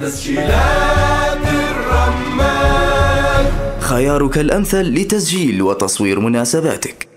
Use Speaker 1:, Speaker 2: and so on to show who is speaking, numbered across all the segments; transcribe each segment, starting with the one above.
Speaker 1: تسجيلات الرمان
Speaker 2: خيارك الأمثل لتسجيل وتصوير مناسباتك.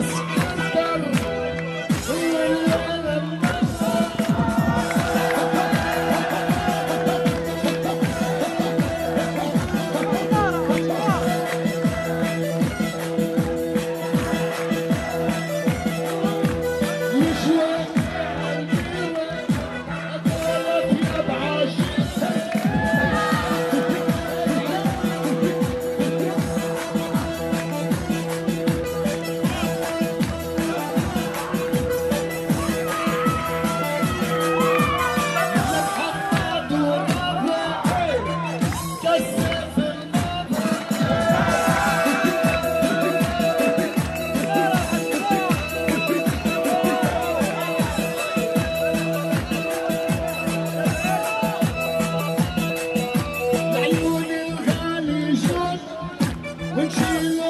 Speaker 2: Oh. When you